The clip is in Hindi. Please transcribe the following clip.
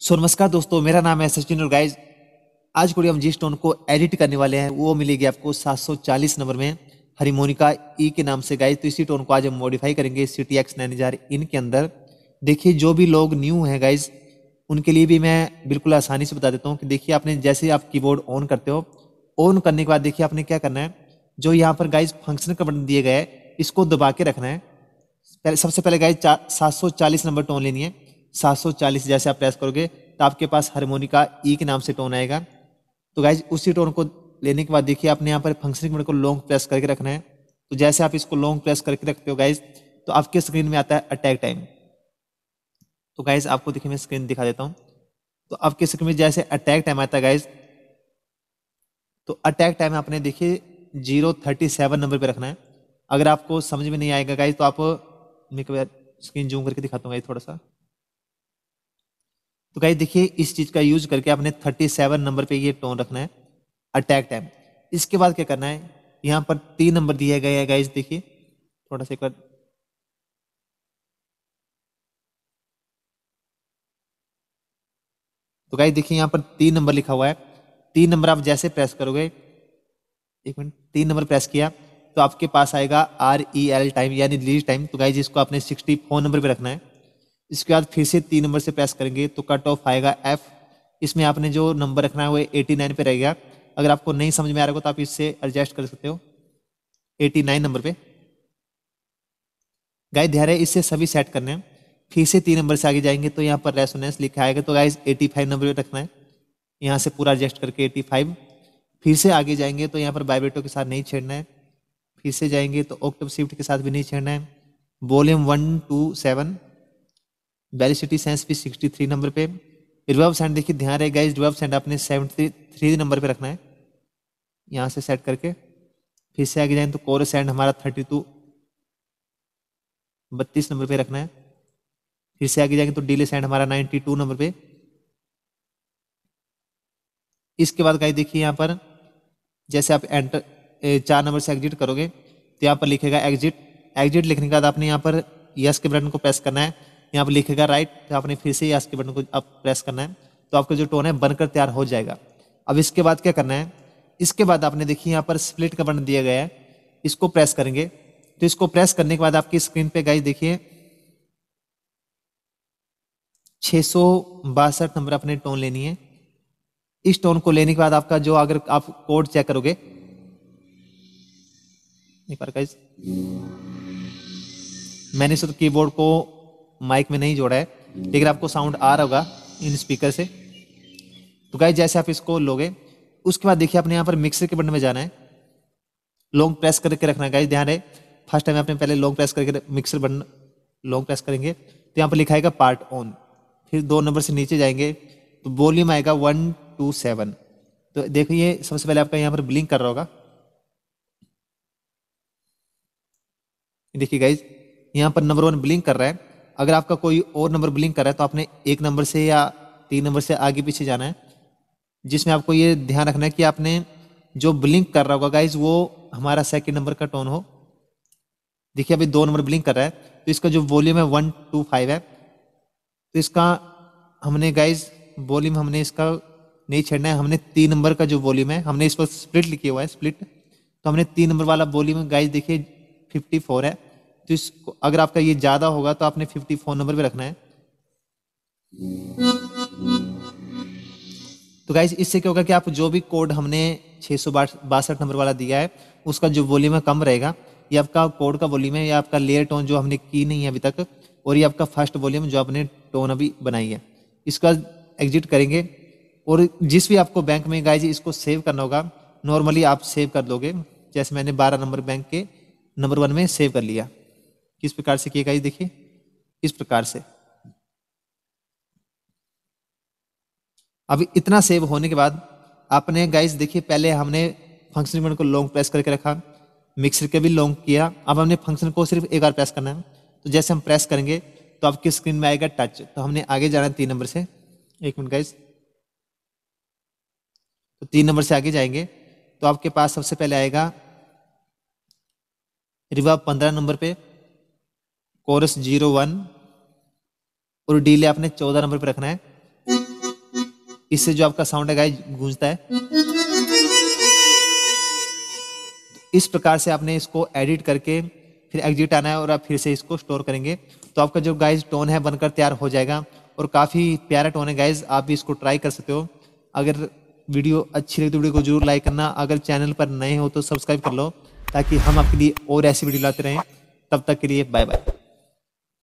सो नमस्कार दोस्तों, मेरा नाम है सचिन और गाइज़ आज को हम जिस टोन को एडिट करने वाले हैं। वो मिलेगी आपको 740 नंबर में, हरिमोनिका ई के नाम से। गाइज़ तो इसी टोन को आज हम मॉडिफाई करेंगे सी टी एक्स नाइन हज़ार इनके अंदर। देखिए, जो भी लोग न्यू हैं गाइज़ उनके लिए भी मैं बिल्कुल आसानी से बता देता हूँ कि देखिए, आपने जैसे आप कीबोर्ड ऑन करते हो ऑन करने के बाद देखिए, आपने क्या करना है? जो यहाँ पर गाइज़ फ़ंक्शन का बटन दिए गए इसको दबा के रखना है। पहले, सबसे पहले गाइज़ सात सौ चालीस नंबर टोन लेनी है। 740 जैसे आप प्रेस करोगे तो आपके पास हारमोनिका ई के नाम से टोन आएगा। तो गाइज़ उसी टोन को लेने के बाद देखिए, आपने यहाँ पर फंक्शनिंग मोड को लॉन्ग प्रेस करके रखना है। तो जैसे आप इसको लॉन्ग प्रेस करके रखते हो गाइज़ तो आपके स्क्रीन में आता है अटैक टाइम तो गाइज़ आपको देखिए, मैं स्क्रीन दिखा देता हूँ। तो आपके स्क्रीन में जैसे अटैक टाइम आता है गाइज़ तो अटैक टाइम आपने देखिए ज़ीरो थर्टी सेवन नंबर पे रखना है। अगर आपको समझ में नहीं आएगा गाइज़ तो आप मैं स्क्रीन जूम करके दिखाता हूँ गाइज़ थोड़ा सा। तो गाइज़ देखिए, इस चीज़ का यूज़ करके आपने 37 नंबर पे ये टोन रखना है अटैक टाइम इसके बाद क्या करना है? यहाँ पर तीन नंबर दिया गया है गाइज़ देखिए, थोड़ा सा तो गाइज़ देखिए, यहाँ पर तीन नंबर लिखा हुआ है। तीन नंबर आप जैसे प्रेस करोगे, एक मिनट, तीन नंबर प्रेस किया तो आपके पास आएगा आर ई एल टाइम यानी रिलीज़ टाइम तो गाइज़ इसको आपने सिक्सटी फोर नंबर पे रखना है। इसके बाद फिर से तीन नंबर से प्रेस करेंगे तो कट ऑफ़ आएगा एफ़ इसमें आपने जो नंबर रखना है वो एटी नाइन पे रहेगा अगर आपको नहीं समझ में आ रहा हो तो आप इससे एडजस्ट कर सकते हो। एटी नाइन नंबर पे। गाइस ध्यान है इससे सभी सेट करने हैं। फिर से तीन नंबर से आगे जाएँगे तो यहाँ पर रेसोनेंस लिखा आएगा। तो गाइस एटी फाइव नंबर पे रखना है। यहाँ से पूरा एडजस्ट करके एटी फाइव फिर से आगे जाएँगे तो यहाँ पर बायोबेटो के साथ नहीं छेड़ना है। फिर से जाएँगे तो ऑक्टोब शिफ्ट के साथ भी नहीं छेड़ना है। Volume one two seven velocity sense भी 63 नंबर पे रिवर्ब सेंड देखिए, ध्यान रहे गाइस रिवर्ब सेंड आपने 73 नंबर पे रखना है। यहाँ से सेट करके, फिर से आगे जाए तो कोर सेंड हमारा 32 बत्तीस नंबर पे रखना है। फिर से आगे जाएँगे तो डीले सेंड हमारा 92 नंबर पे। इसके बाद गाइस देखिए यहाँ पर, जैसे आप एंटर चार नंबर से एग्जिट करोगे तो यहाँ पर लिखेगा एग्जिट एग्जिट लिखने के बाद आपने यहाँ पर यस के बटन को प्रेस करना है। यहाँ पर लिखेगा, राइट तो आपने फिर से यस के बटन को अब प्रेस करना है तो आपका जो टोन है बनकर तैयार हो जाएगा। अब इसके बाद क्या करना है? इसके बाद आपने देखिए यहाँ पर स्प्लिट का बटन दिया गया है, इसको प्रेस करेंगे। तो इसको प्रेस करने के बाद आपकी स्क्रीन पे गाइस देखिए, छह नंबर अपने टोन लेनी है। इस टोन को लेने के बाद आपका जो, अगर आप कोड चेक करोगे, एक बार गाइस मैंने सिर्फ़ कीबोर्ड को माइक में नहीं जोड़ा है, लेकिन आपको साउंड आ रहा होगा इन स्पीकर से। तो गाइस जैसे आप इसको लोगे, उसके बाद देखिए आपने यहाँ पर मिक्सर के बटन में जाना है। लॉन्ग प्रेस करके रखना गाइस ध्यान है फ़र्स्ट टाइम आपने पहले लॉन्ग प्रेस करके मिक्सर बटन लॉन्ग प्रेस करेंगे। तो यहाँ पर लिखा आएगा पार्ट ऑन फिर दो नंबर से नीचे जाएँगे तो वॉल्यूम आएगा वन टू सेवन तो देखिए सबसे पहले आपका यहाँ पर ब्लिंक कर रहा होगा। देखिए गाइज़ यहाँ पर नंबर वन ब्लिंक कर रहा है। अगर आपका कोई और नंबर ब्लिंक कर रहा है तो आपने एक नंबर से या तीन नंबर से आगे पीछे जाना है। जिसमें आपको ये ध्यान रखना है कि आपने जो ब्लिंक कर रहा होगा गाइज़ वो हमारा सेकेंड नंबर का टोन हो। देखिए, अभी दो नंबर ब्लिंक कर रहा है तो इसका जो वॉल्यूम है वन टू फाइव है। तो इसका हमने गाइज़ वॉल्यूम हमने इसका नहीं छेड़ना है। हमने तीन नंबर का जो वॉल्यूम है, हमने इस पर स्प्लिट लिखा हुआ है स्प्लिट तो हमने तीन नंबर वाला वॉल्यूम गाइज़ देखिए फिफ्टी फोर है। तो इसको अगर आपका ये ज़्यादा होगा तो आपने फिफ्टी फ़ोन नंबर पे रखना है। तो गाइज़ इससे क्या होगा कि आप जो भी कोड हमने छः सौ बासठ नंबर वाला दिया है, उसका जो वॉल्यूम है कम रहेगा। ये आपका कोड का वॉल्यूम है, या आपका लेयर टोन जो हमने की नहीं है अभी तक, और ये आपका फ़र्स्ट वॉल्यूम जो आपने टोन अभी बनाई है। इसका एग्जिट करेंगे, और जिस भी आपको बैंक में गाइज़ इसको सेव करना होगा नॉर्मली आप सेव कर दोगे। जैसे मैंने बारह नंबर बैंक के नंबर वन में सेव कर लिया। किस प्रकार से किएगा ये देखिए इस प्रकार से। अब इतना सेव होने के बाद आपने गाइस देखिए, पहले हमने फ़ंक्शन को लॉन्ग प्रेस करके रखा मिक्सर के भी लॉन्ग किया, अब हमने फ़ंक्शन को सिर्फ़ एक बार प्रेस करना है। तो जैसे हम प्रेस करेंगे तो आपकी स्क्रीन में आएगा टच तो हमने आगे जाना है तीन नंबर से। एक मिनट गाइस तो तीन नंबर से आगे जाएँगे तो आपके पास सबसे पहले आएगा रिवा पंद्रह नंबर पे कोरस ज़ीरो वन। और डीले आपने चौदह नंबर पर रखना है। इससे जो आपका साउंड है गाइज़ गूंजता है। इस प्रकार से आपने इसको एडिट करके फिर एग्जिट आना है और आप फिर से इसको स्टोर करेंगे। तो आपका जो गाइज़ टोन है, बनकर तैयार हो जाएगा। और काफ़ी प्यारा टोन है गाइज़ आप भी इसको ट्राई कर सकते हो। अगर वीडियो अच्छी लगी तो वीडियो को ज़रूर लाइक करना। अगर चैनल पर नए हो तो सब्सक्राइब कर लो, ताकि हम आपके लिए और ऐसी वीडियो लाते रहें। तब तक के लिए बाय बाय